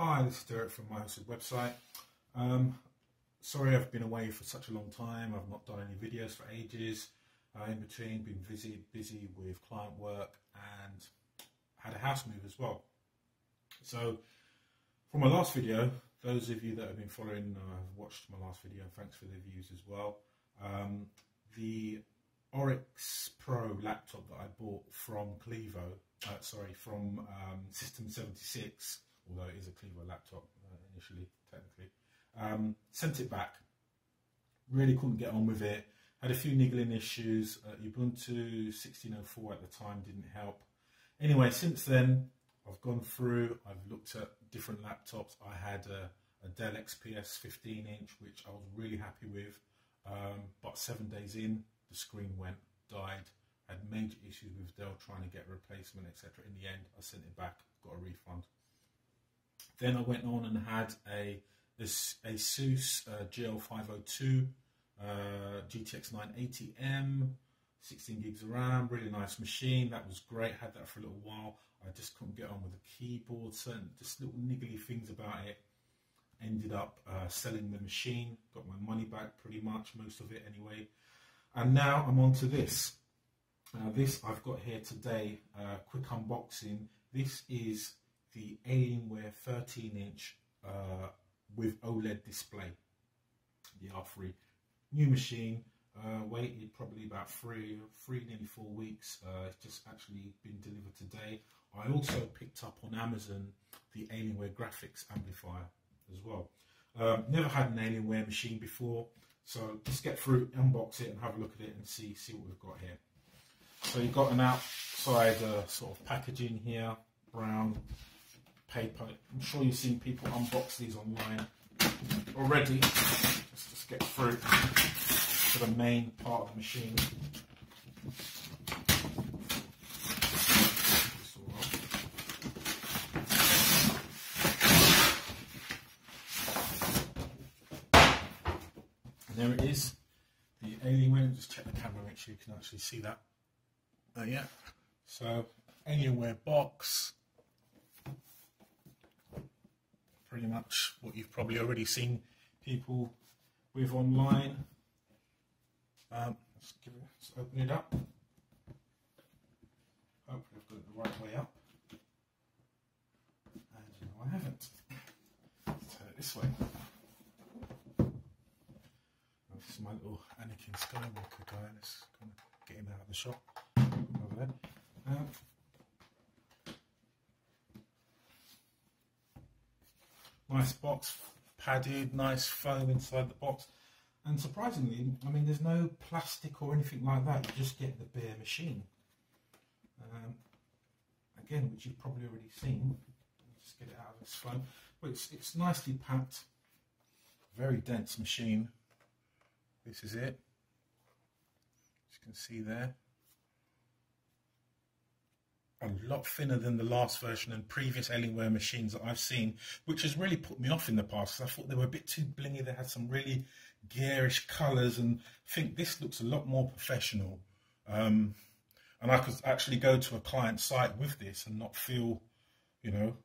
Hi, this is Derrick from my hosted website. Um, sorry I've been away for such a long time. I've not done any videos for ages. Uh, in between, been busy, busy with client work and had a house move as well. So, for my last video, those of you that have been following uh, have watched my last video, thanks for the views as well. Um, the Oryx Pro laptop that I bought from Clevo, uh, sorry, from um, System 76, although it is a Clevo laptop uh, initially, technically, um, sent it back. Really couldn't get on with it. Had a few niggling issues. Uh, Ubuntu 16.04 at the time didn't help. Anyway, since then, I've gone through, I've looked at different laptops. I had a, a Dell XPS 15 inch, which I was really happy with. Um, but seven days in, the screen went, died. had major issues with Dell trying to get a replacement, etc. In the end, I sent it back, got a refund. Then I went on and had a this Asus uh, GL502 uh, GTX 980M, 16 gigs of RAM, really nice machine. That was great. Had that for a little while. I just couldn't get on with the keyboard. Certain just little niggly things about it. Ended up uh, selling the machine. Got my money back pretty much, most of it anyway. And now I'm on to this. Uh, this I've got here today, uh, quick unboxing. This is the Alienware 13 inch uh, with OLED display, the R3. New machine, uh, waited probably about three, three, nearly four weeks. Uh, it's just actually been delivered today. I also picked up on Amazon the Alienware graphics amplifier as well. Um, never had an Alienware machine before, so let's get through, unbox it, and have a look at it and see see what we've got here. So you've got an outside uh, sort of packaging here, brown paper. I'm sure you've seen people unbox these online already. Let's just get through to the main part of the machine. And there it is, the Alienware. Just check the camera, make sure you can actually see that. Uh, yeah. So Alienware box. Pretty much what you've probably already seen people with online. Um, let's, it, let's open it up. Hopefully I've got it the right way up. And no, I haven't. Turn it this way. Oh, this is my little Anakin Skywalker guy. Let's kind of get him out of the shop. Um, nice box, padded, nice foam inside the box. And surprisingly, I mean, there's no plastic or anything like that. You just get the bare machine. Um, again, which you've probably already seen. Just get it out of this foam. But it's, it's nicely packed. Very dense machine. This is it. As you can see there. A lot thinner than the last version and previous Alienware machines that I've seen, which has really put me off in the past. I thought they were a bit too blingy. They had some really garish colours and think this looks a lot more professional. Um, and I could actually go to a client site with this and not feel, you know,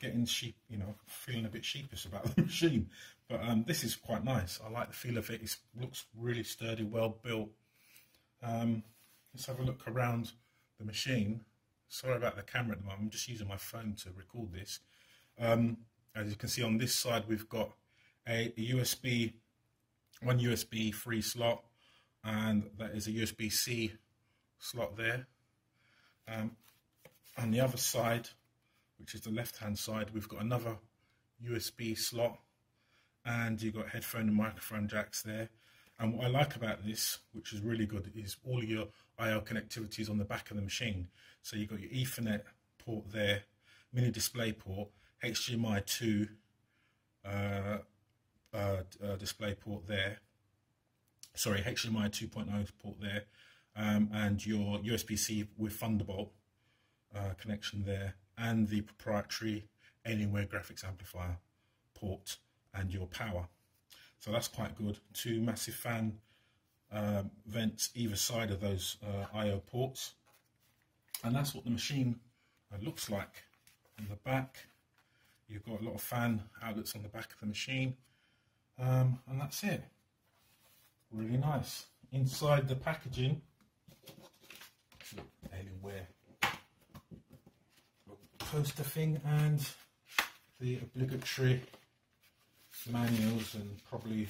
getting sheep, you know, feeling a bit sheepish about the machine. But um, this is quite nice. I like the feel of it. It looks really sturdy, well built. Um, let's have a look around the machine. Sorry about the camera at the moment. I'm just using my phone to record this. Um, as you can see on this side, we've got a, USB one USB 3 slot and that is a USB-C slot there. Um, on the other side, which is the left-hand side, we've got another USB slot and you've got headphone and microphone jacks there. And what I like about this, which is really good, is all your I/O connectivities on the back of the machine. So you've got your Ethernet port there, mini display port, HDMI 2, uh, uh, uh, display port there. Sorry, HDMI 2.0 port there, um, and your USB-C with Thunderbolt uh, connection there, and the proprietary Alienware graphics amplifier port and your power. So that's quite good. Two massive fan um, vents either side of those uh, I/O ports, and that's what the machine uh, looks like in the back. You've got a lot of fan outlets on the back of the machine. Um, and that's it. Really nice. Inside the packaging, Alienware poster thing and the obligatory manuals and probably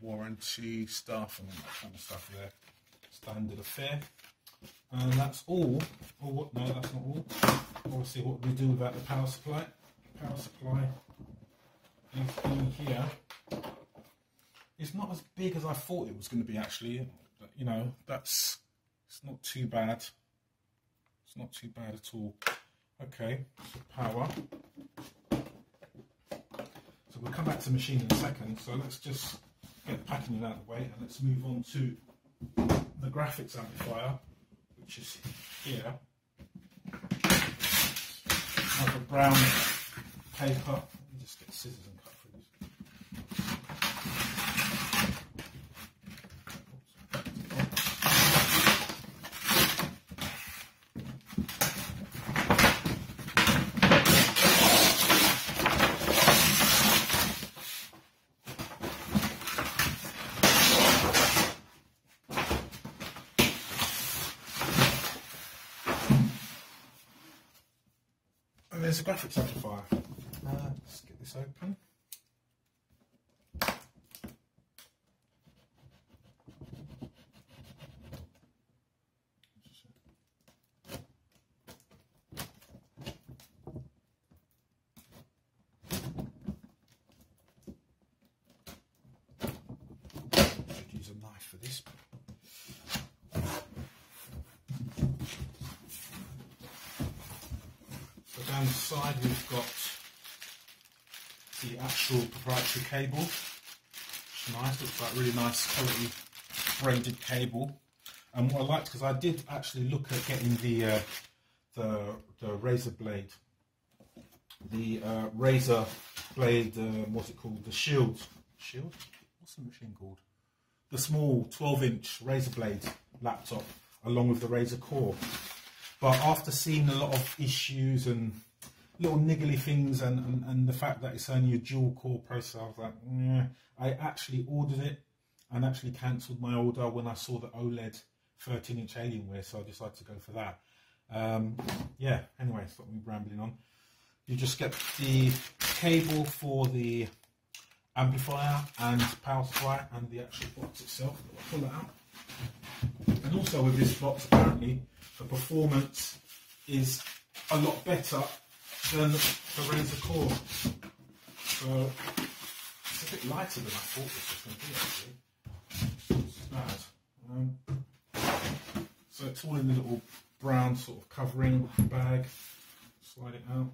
warranty stuff and that kind of stuff there. Standard affair. And that's all. Or what? No, that's not all. Obviously, what we do without the power supply. Power supply is in here. It's not as big as I thought it was going to be. Actually, but, you know, that's it's not too bad. It's not too bad at all. Okay, so power. We'll come back to machine in a second. So let's just get the packaging out of the way and let's move on to the graphics amplifier, which is here. Another brown paper. Let me just get scissors and cut through this. And there's a graphics amplifier. Uh, let's get this open. Should use a knife for this. The side we've got the actual proprietary cable. Nice, looks like really nice quality braided cable. And what I liked because I did actually look at getting the uh, the the Razer Blade, the uh, Razer Blade. Uh, what's it called? The Shield. Shield. What's the machine called? The small 12-inch Razer Blade laptop, along with the Razer Core. But after seeing a lot of issues and little niggly things and, and, and the fact that it's only a dual core processor, I was like, yeah. I actually ordered it and actually cancelled my order when I saw the OLED 13 inch Alienware, so I decided to go for that. Um, yeah, anyway, stop me rambling on. You just get the cable for the amplifier and power supply and the actual box itself. I'll pull it out. And also with this box, apparently, the performance is a lot better than the Razer Core. So it's a bit lighter than I thought this was going to be actually. It's bad. Um, so it's all in the little brown sort of covering bag. Slide it out.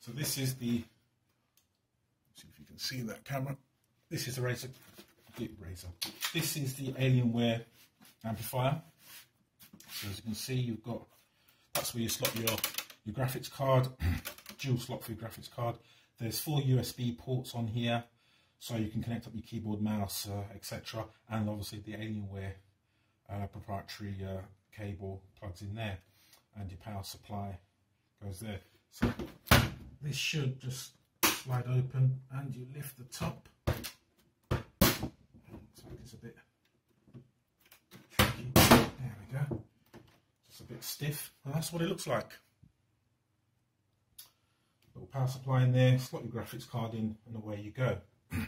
So this is the, see if you can see that camera. This is the Razer, the Razer. This is the Alienware amplifier. So as you can see, you've got that's where you slot your your graphics card, dual slot for your graphics card. There's four USB ports on here, so you can connect up your keyboard, mouse, uh, etc. And obviously the Alienware uh, proprietary uh, cable plugs in there, and your power supply goes there. So this should just slide open, and you lift the top. Looks like it's a bit tricky. There we go. Just a bit stiff, and that's what it looks like. Little power supply in there, slot your graphics card in, and away you go.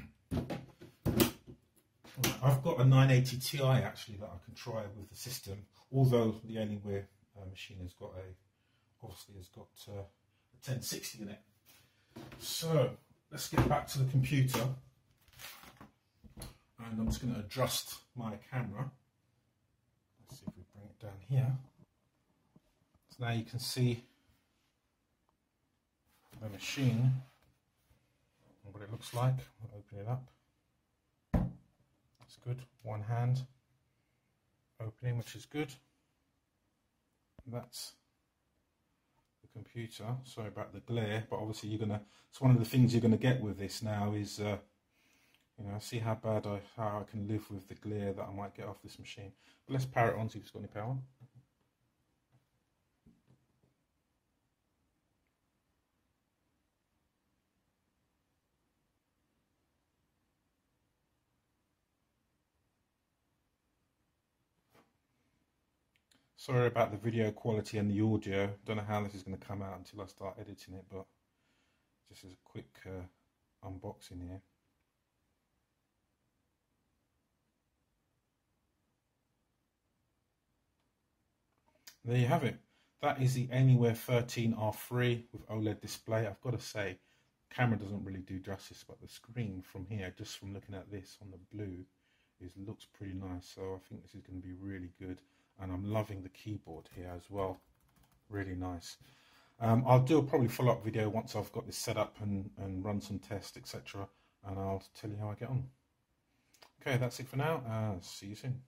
I've got a 980 Ti actually that I can try with the system, although the Alienware uh, machine has got a, obviously has got uh, a 1060 in it. So let's get back to the computer, and I'm just going to adjust my camera. Let's see if we bring it down here. So now you can see the machine and what it looks like. I'll open it up. That's good. One hand opening, which is good. That's the computer. Sorry about the glare, but obviously you're gonna. It's one of the things you're gonna get with this now is, uh, you know, see how bad I how I can live with the glare that I might get off this machine. But let's power it on, see if it's got any power. Sorry about the video quality and the audio. Don't know how this is going to come out until I start editing it, but just as a quick uh, unboxing here. There you have it. That is the Alienware 13R3 with OLED display. I've got to say, camera doesn't really do justice, but the screen from here, just from looking at this on the blue, is looks pretty nice. So I think this is going to be really good and I'm loving the keyboard here as well. Really nice. Um, I'll do a probably follow-up video once I've got this set up and, and run some tests etc and I'll tell you how I get on. Okay that's it for now. Uh, see you soon